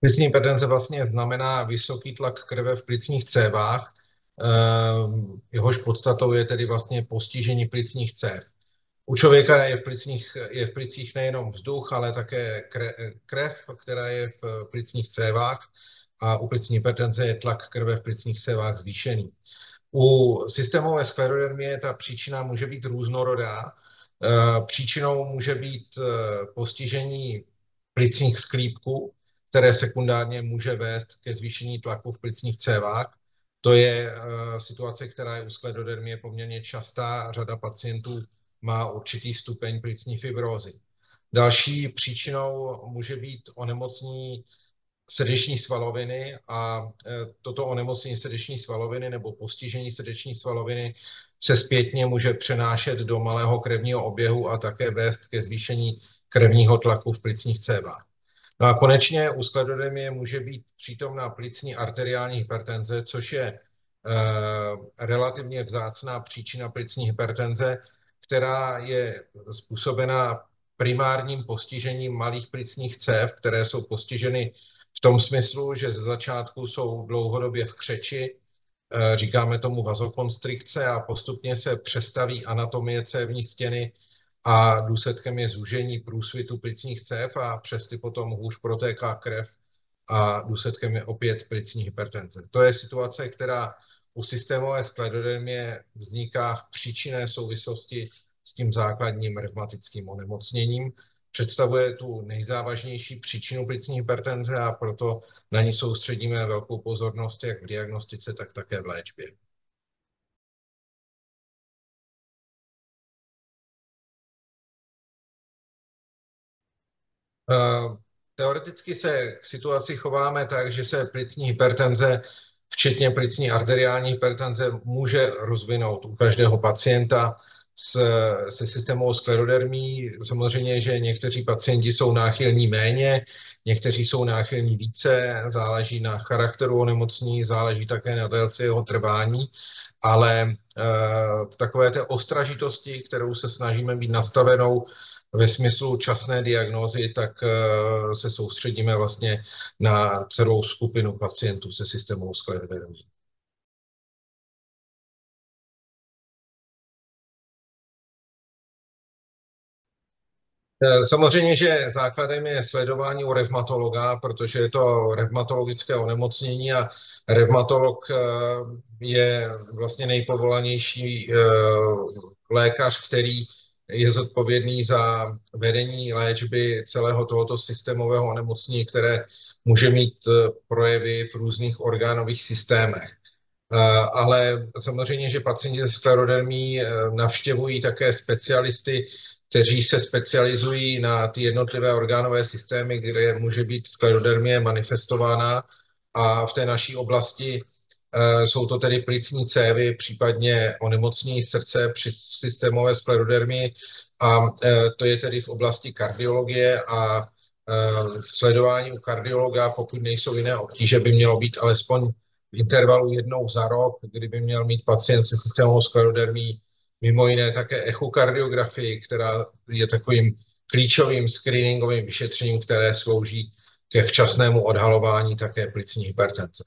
Plicní hypertenze vlastně znamená vysoký tlak krve v plicních cévách, jehož podstatou je tedy vlastně postižení plicních cév. U člověka je v plicích, je v plicích nejenom vzduch, ale také krev, která je v plicních cévách a u plicní hypertenze je tlak krve v plicních cévách zvýšený. U systémové sklerodermie ta příčina může být různorodá. Příčinou může být postižení plicních sklípků, které sekundárně může vést ke zvýšení tlaku v plicních cévách. To je situace, která je u sklerodermie poměrně častá. Řada pacientů má určitý stupeň plicní fibrózy. Další příčinou může být onemocnění srdeční svaloviny a toto onemocnění srdeční svaloviny nebo postižení srdeční svaloviny se zpětně může přenášet do malého krevního oběhu a také vést ke zvýšení krevního tlaku v plicních cévách. No a konečně u sklerodermie může být přítomná plicní arteriální hypertenze, což je relativně vzácná příčina plicní hypertenze, která je způsobena primárním postižením malých plicních cév, které jsou postiženy v tom smyslu, že ze začátku jsou dlouhodobě v křeči, říkáme tomu vazokonstrikce, a postupně se přestaví anatomie cévní stěny a důsledkem je zúžení průsvitu plicních cév a přes ty potom hůř protéká krev a důsledkem je opět plicní hypertenze. To je situace, která u systémové sklerodermie vzniká v příčinné souvislosti s tím základním revmatickým onemocněním. Představuje tu nejzávažnější příčinu plicní hypertenze a proto na ni soustředíme velkou pozornost jak v diagnostice, tak také v léčbě. Teoreticky se k situaci chováme tak, že se plicní hypertenze, včetně plicní arteriální hypertenze, může rozvinout u každého pacienta se systémovou sklerodermií. Samozřejmě, že někteří pacienti jsou náchylní méně, někteří jsou náchylní více, záleží na charakteru onemocnění, záleží také na délce jeho trvání, ale v takové té ostražitosti, kterou se snažíme mít nastavenou ve smyslu časné diagnózy, tak se soustředíme vlastně na celou skupinu pacientů se systémovou sklerodermií. Samozřejmě, že základem je sledování u revmatologa, protože je to revmatologické onemocnění a revmatolog je vlastně nejpovolanější lékař, který je zodpovědný za vedení léčby celého tohoto systémového onemocnění, které může mít projevy v různých orgánových systémech. Ale samozřejmě, že pacienti se sklerodermií navštěvují také specialisty, kteří se specializují na ty jednotlivé orgánové systémy, kde může být sklerodermie manifestována. A v té naší oblasti jsou to tedy plicní cévy, případně onemocnění srdce při systémové sklerodermii. A to je tedy v oblasti kardiologie a sledování u kardiologa, pokud nejsou jiné obtíže, by mělo být alespoň v intervalu jednou za rok, kdy by měl mít pacient se systémovou sklerodermií mimo jiné také echokardiografii, která je takovým klíčovým screeningovým vyšetřením, které slouží ke včasnému odhalování také plicní hypertenze.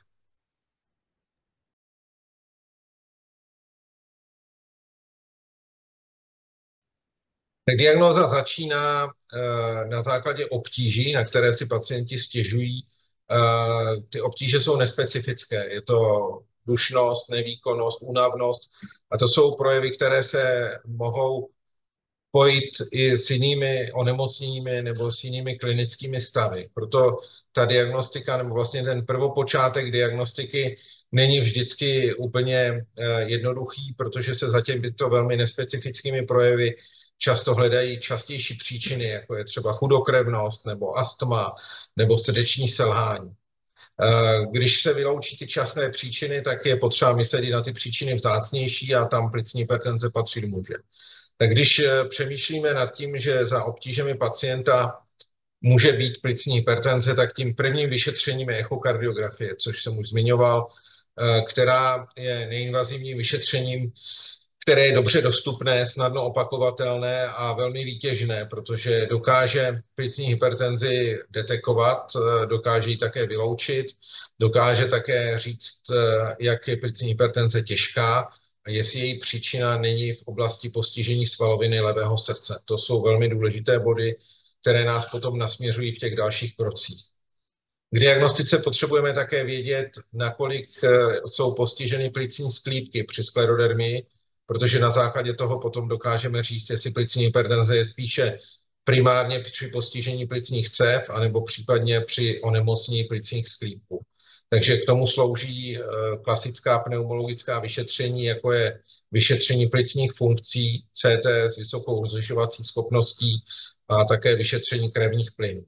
Diagnóza začíná na základě obtíží, na které si pacienti stěžují. Ty obtíže jsou nespecifické. Je to dušnost, nevýkonnost, únavnost a to jsou projevy, které se mohou spojit i s jinými onemocněními nebo s jinými klinickými stavy. Proto ta diagnostika nebo vlastně ten prvopočátek diagnostiky není vždycky úplně jednoduchý, protože se za těmito velmi nespecifickými projevy často hledají častější příčiny, jako je třeba chudokrevnost nebo astma nebo srdeční selhání. Když se vyloučí ty časné příčiny, tak je potřeba myslet i na ty příčiny vzácnější a tam plicní hypertenze patřit může. Když přemýšlíme nad tím, že za obtížemi pacienta může být plicní hypertenze, tak tím prvním vyšetřením je echokardiografie, což jsem už zmiňoval, která je neinvazivním vyšetřením, které je dobře dostupné, snadno opakovatelné a velmi výtěžné, protože dokáže plicní hypertenzi detekovat, dokáže ji také vyloučit, dokáže také říct, jak je plicní hypertenze těžká a jestli její příčina není v oblasti postižení svaloviny levého srdce. To jsou velmi důležité body, které nás potom nasměřují v těch dalších krocích. K diagnostice potřebujeme také vědět, nakolik jsou postiženy plicní sklípky při sklerodermii, protože na základě toho potom dokážeme říct, jestli plicní hypertenze je spíše primárně při postižení plicních cév, anebo případně při onemocnění plicních sklípků. Takže k tomu slouží klasická pneumologická vyšetření, jako je vyšetření plicních funkcí, CT s vysokou rozlišovací schopností a také vyšetření krevních plynů.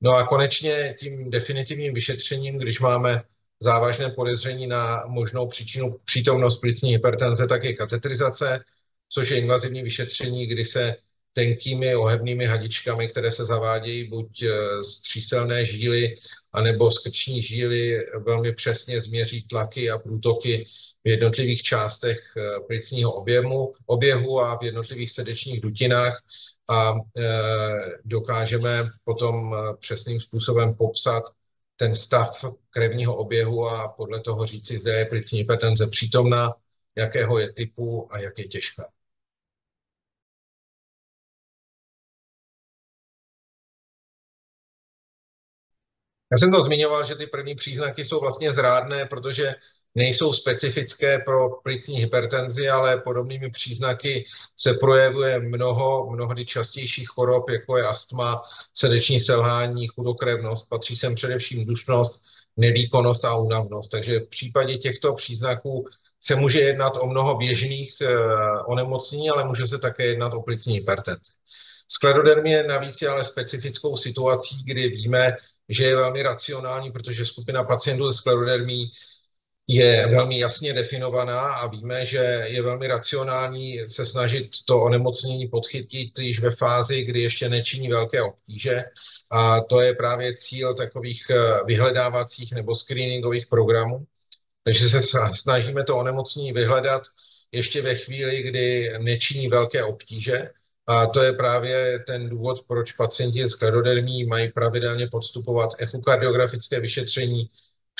No a konečně tím definitivním vyšetřením, když máme závažné podezření na možnou příčinu přítomnost plicní hypertenze, tak je katetrizace, což je invazivní vyšetření, kdy se tenkými ohebnými hadičkami, které se zavádějí buď z tříselné žíly, anebo z krční žíly, velmi přesně změří tlaky a průtoky v jednotlivých částech plicního objemu, oběhu a v jednotlivých srdečních dutinách. A dokážeme potom přesným způsobem popsat ten stav krevního oběhu a podle toho říci, zda je plicní hypertenze přítomná, jakého je typu a jak je těžká. Já jsem to zmiňoval, že ty první příznaky jsou vlastně zrádné, protože nejsou specifické pro plicní hypertenzi, ale podobnými příznaky se projevuje mnoho, mnohdy častějších chorob, jako je astma, srdeční selhání, chudokrevnost, patří sem především dušnost, nevýkonnost a únavnost. Takže v případě těchto příznaků se může jednat o mnoho běžných onemocnění, ale může se také jednat o plicní hypertenzi. Sklerodermie navíc je ale specifickou situací, kdy víme, že je velmi racionální, protože skupina pacientů se sklerodermií je velmi jasně definovaná a víme, že je velmi racionální se snažit to onemocnění podchytit již ve fázi, kdy ještě nečiní velké obtíže. A to je právě cíl takových vyhledávacích nebo screeningových programů. Takže se snažíme to onemocnění vyhledat ještě ve chvíli, kdy nečiní velké obtíže. A to je právě ten důvod, proč pacienti se sklerodermií mají pravidelně podstupovat echokardiografické vyšetření,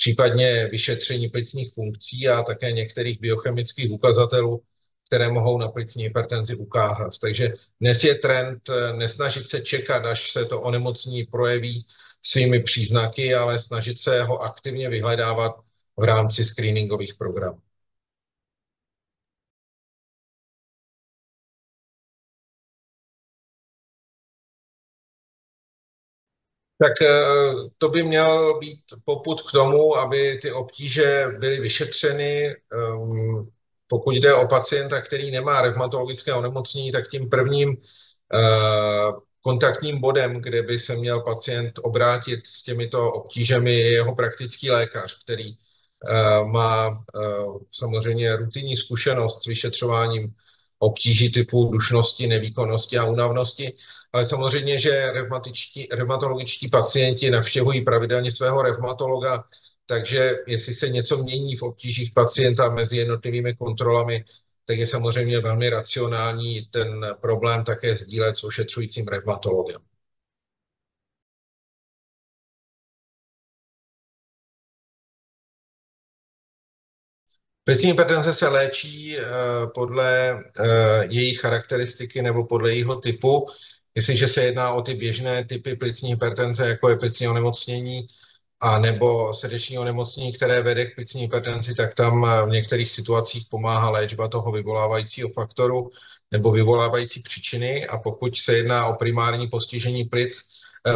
případně vyšetření plicních funkcí a také některých biochemických ukazatelů, které mohou na plicní hypertenzi ukázat. Takže dnes je trend nesnažit se čekat, až se to onemocnění projeví svými příznaky, ale snažit se ho aktivně vyhledávat v rámci screeningových programů. Tak to by měl být popud k tomu, aby ty obtíže byly vyšetřeny. Pokud jde o pacienta, který nemá revmatologické onemocnění, tak tím prvním kontaktním bodem, kde by se měl pacient obrátit s těmito obtížemi, je jeho praktický lékař, který má samozřejmě rutinní zkušenost s vyšetřováním obtíží typu dušnosti, nevýkonnosti a únavnosti. Ale samozřejmě, že revmatologičtí pacienti navštěvují pravidelně svého revmatologa, takže jestli se něco mění v obtížích pacienta mezi jednotlivými kontrolami, tak je samozřejmě velmi racionální ten problém také sdílet s ošetřujícím revmatologem. Plicní hypertenze se léčí podle její charakteristiky nebo podle jejího typu. Jestliže se jedná o ty běžné typy plicní hypertenze, jako je plicní onemocnění anebo srdeční onemocnění, které vede k plicní hypertenzi, tak tam v některých situacích pomáhá léčba toho vyvolávajícího faktoru nebo vyvolávající příčiny. A pokud se jedná o primární postižení plic,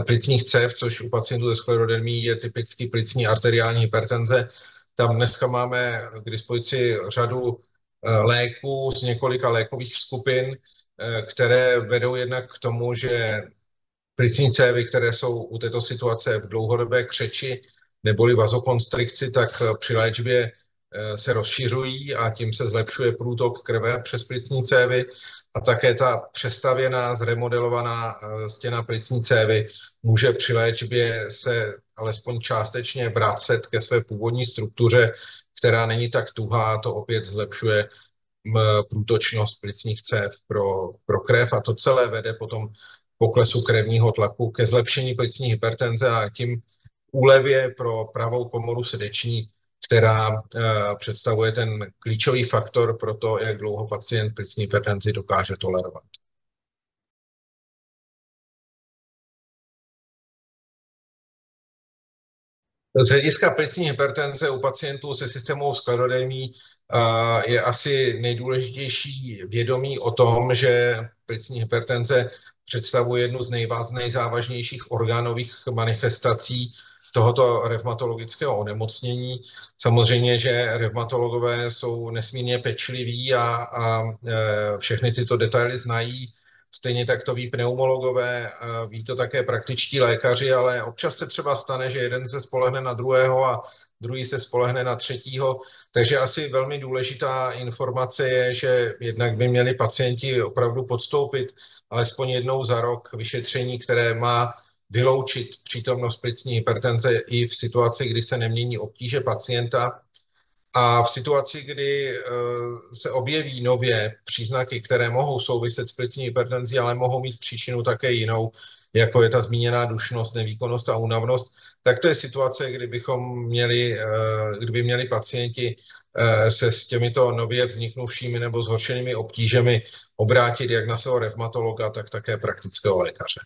plicních cév, což u pacientů se sklerodermií je typicky plicní arteriální hypertenze, tam dneska máme k dispozici řadu léků z několika lékových skupin, které vedou jednak k tomu, že plicní cévy, které jsou u této situace v dlouhodobé křeči neboli vazokonstrikci, tak při léčbě se rozšiřují a tím se zlepšuje průtok krve přes plicní cévy. A také ta přestavěná, zremodelovaná stěna plicní cévy může při léčbě se alespoň částečně vracet ke své původní struktuře, která není tak tuhá, to opět zlepšuje průtočnost plicních cév pro, pro krev. A to celé vede potom poklesu krevního tlaku ke zlepšení plicní hypertenze a tím úlevě pro pravou komoru srdeční, která představuje ten klíčový faktor pro to, jak dlouho pacient plicní hypertenzi dokáže tolerovat. Z hlediska plicní hypertenze u pacientů se systémovou sklerodémií je asi nejdůležitější vědomí o tom, že plicní hypertenze představuje jednu z nejzávažnějších orgánových manifestací tohoto revmatologického onemocnění. Samozřejmě, že revmatologové jsou nesmírně pečliví a, a všechny tyto detaily znají. Stejně tak to ví pneumologové, ví to také praktičtí lékaři, ale občas se třeba stane, že jeden se spolehne na druhého a druhý se spolehne na třetího. Takže asi velmi důležitá informace je, že jednak by měli pacienti opravdu podstoupit alespoň jednou za rok vyšetření, které má vyloučit přítomnost plicní hypertenze i v situaci, kdy se nemění obtíže pacienta. A v situaci, kdy se objeví nově příznaky, které mohou souviset s plicní hypertenzí, ale mohou mít příčinu také jinou, jako je ta zmíněná dušnost, nevýkonnost a únavnost, tak to je situace, kdy bychom měli, kdyby měli pacienti se s těmito nově vzniknuvšími nebo zhoršenými obtížemi obrátit jak na svého revmatologa, tak také praktického lékaře.